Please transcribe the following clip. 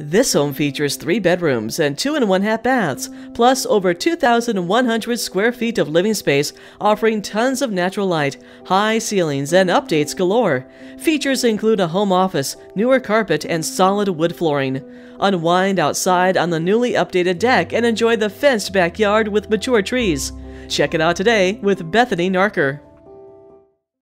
This home features three bedrooms and two and one half baths, plus over 2,100 square feet of living space, offering tons of natural light, high ceilings, and updates galore. Features include a home office, newer carpet, and solid wood flooring. Unwind outside on the newly updated deck and enjoy the fenced backyard with mature trees. Check it out today with Bethany Nartker.